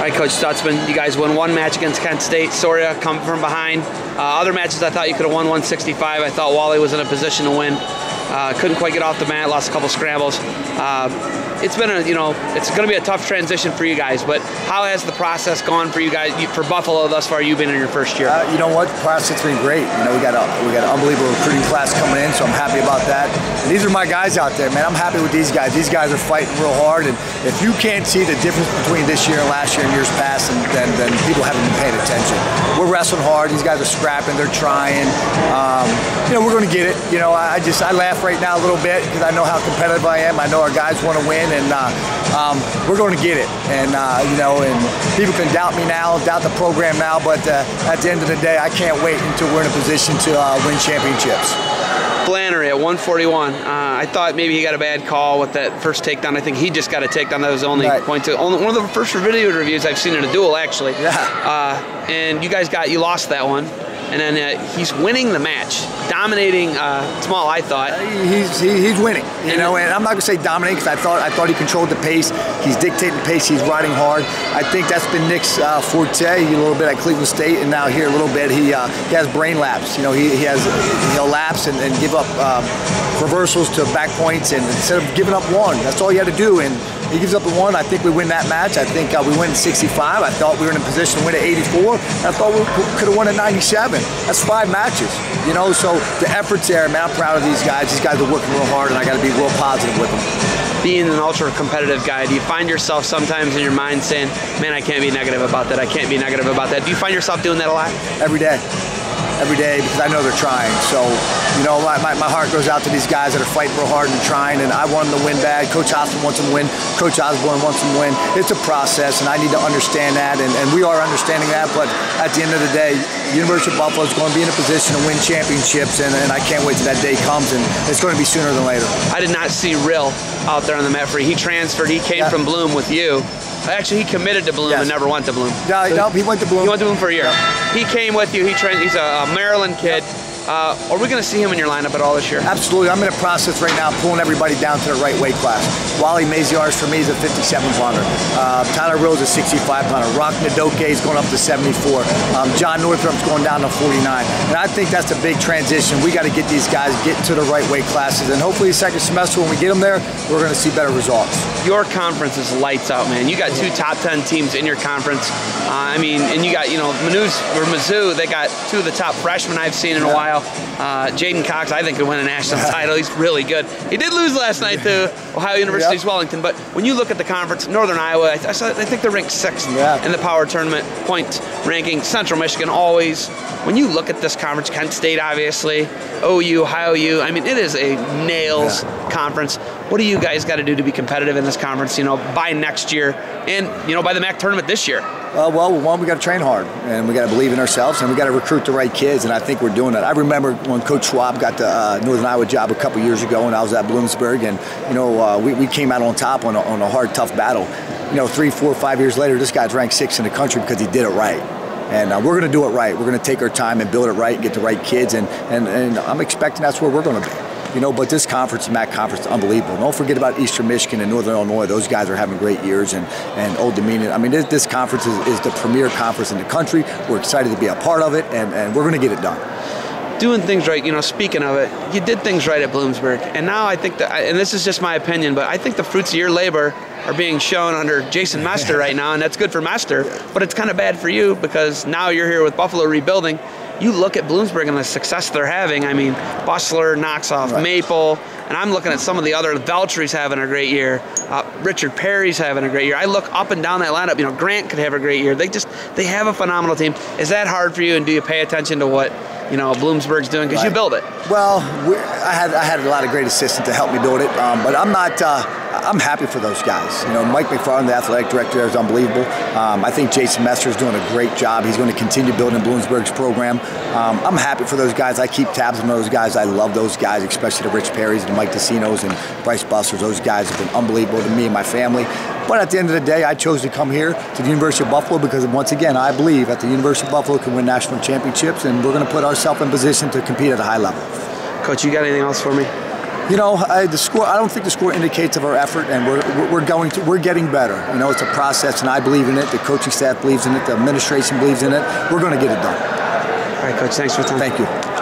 All right, Coach Stutzman, you guys won one match against Kent State. Soria come from behind. Uh, other matches, I thought you could have won 165. I thought Wally was in a position to win. Uh, couldn't quite get off the mat, lost a couple scrambles. Uh, it's been a, you know, it's going to be a tough transition for you guys, but how has the process gone for you guys, for Buffalo thus far, you've been in your first year? Uh, you know what, the process has been great. You know, we got a, we got an unbelievable recruiting class coming in, so I'm happy about that. And these are my guys out there, man. I'm happy with these guys. These guys are fighting real hard, and if you can't see the difference between this year and last year and years past, then, then, then people haven't been paying attention. We're wrestling hard. These guys are scrapping. They're trying. Um, you know, we're going to get it. You know, I just I laugh right now a little bit because I know how competitive I am. I know our guys want to win, and uh, um, we're going to get it. And uh, you know, and people can doubt me now, doubt the program now, but uh, at the end of the day, I can't wait until we're in a position to uh, win championships. Flannery at 141. Uh, I thought maybe he got a bad call with that first takedown. I think he just got a takedown. That was the only right. point to only one of the first video reviews I've seen in a duel actually. Yeah. Uh, and you guys got you lost that one and then uh, he's winning the match, dominating uh, Small. I thought he's he, he's winning, you and know. And I'm not gonna say dominating because I thought I thought he controlled the pace. He's dictating the pace. He's riding hard. I think that's been Nick's uh, forte a little bit at Cleveland State, and now here a little bit he uh, he has brain laps. You know, he, he has he'll lapse and, and give up um, reversals to back points, and instead of giving up one, that's all you had to do. And he gives up a one. I think we win that match. I think uh, we win 65. I thought we were in a position to win at 84. I thought we could have won at 97. That's five matches, you know. So the effort's there, man. I'm proud of these guys. These guys are working real hard, and I got to be real positive with them. Being an ultra competitive guy, do you find yourself sometimes in your mind saying, "Man, I can't be negative about that. I can't be negative about that." Do you find yourself doing that a lot? Every day every day because I know they're trying. So, you know, my, my, my, heart goes out to these guys that are fighting real hard and trying, and I want them to win bad. Coach Osborne wants them to win. Coach Osborne wants them to win. It's a process, and I need to understand that, and, and we are understanding that, but at the end of the day, University of Buffalo is going to be in a position to win championships, and, and I can't wait till that day comes, and it's going to be sooner than later. I did not see Rill out there on the mat free. He transferred. He came yeah. from Bloom with you. Actually, he committed to Bloom yes. and never went to Bloom. No, so no, he went to Bloom. He went to Bloom for a year. Yeah. He came with you. He trained. He's a, a Maryland kid. Yeah. Uh, are we going to see him in your lineup at all this year? Absolutely. I'm in a process right now pulling everybody down to the right weight class. Wally Maziarz for me is a 57 pounder. Uh, Tyler Rose is a 65 pounder. Rock Nadoke is going up to 74. Um, John Northrup's going down to 49. And I think that's a big transition. We got to get these guys get to the right weight classes. And hopefully, the second semester, when we get them there, we're going to see better results. Your conference is lights out, man. You got two top 10 teams in your conference. Uh, I mean, and you got, you know, Manus, or Mizzou, they got two of the top freshmen I've seen in yeah. a while. Uh, J'den Cox, I think, could win a national title. He's really good. He did lose last night to Ohio University's yep. Wellington, but when you look at the conference, Northern Iowa, I, I, I think they're ranked sixth yeah. in the power tournament point ranking. Central Michigan always. When you look at this conference, Kent State, obviously, OU, Ohio U, I mean, it is a nails yeah. conference. What do you guys got to do to be competitive in this conference, you know, by next year and, you know, by the MAC tournament this year? Uh, well, one, we got to train hard, and we got to believe in ourselves, and we got to recruit the right kids, and I think we're doing that. I remember when Coach Schwab got the uh, Northern Iowa job a couple years ago, and I was at Bloomsburg, and you know uh, we, we came out on top on a, on a hard, tough battle. You know, three, four, five years later, this guy's ranked sixth in the country because he did it right and uh, we're going to do it right. We're going to take our time and build it right, and get the right kids, and, and, and I'm expecting that's where we're going to be. You know, but this conference, the MAC conference, is unbelievable. Don't forget about Eastern Michigan and Northern Illinois. Those guys are having great years, and, and Old Dominion. I mean, this, this conference is, is the premier conference in the country. We're excited to be a part of it, and, and we're going to get it done doing things right. You know, speaking of it, you did things right at Bloomsburg, and now I think that, and this is just my opinion, but I think the fruits of your labor are being shown under Jason Mester right now, and that's good for Mester, but it's kind of bad for you because now you're here with Buffalo rebuilding you look at Bloomsburg and the success they're having. I mean, Bustler knocks off right. Maple, and I'm looking at some of the other. Veltry's having a great year. Uh, Richard Perry's having a great year. I look up and down that lineup. You know, Grant could have a great year. They just they have a phenomenal team. Is that hard for you? And do you pay attention to what you know Bloomsburg's doing because right. you build it? Well, I had I had a lot of great assistants to help me build it, um, but I'm not. Uh, I'm happy for those guys. You know, Mike McFarland, the athletic director, there, is unbelievable. Um, I think Jason Mester is doing a great job. He's going to continue building Bloomsburg's program. Um, I'm happy for those guys. I keep tabs on those guys. I love those guys, especially the Rich Perrys and Mike DeCinos and Bryce Busters. Those guys have been unbelievable to me and my family. But at the end of the day, I chose to come here to the University of Buffalo because, once again, I believe that the University of Buffalo can win national championships, and we're going to put ourselves in position to compete at a high level. Coach, you got anything else for me? You know, I, the score. I don't think the score indicates of our effort, and we're we're going to we're getting better. You know, it's a process, and I believe in it. The coaching staff believes in it. The administration believes in it. We're going to get it done. All right, coach. Thanks for your time. Thank you.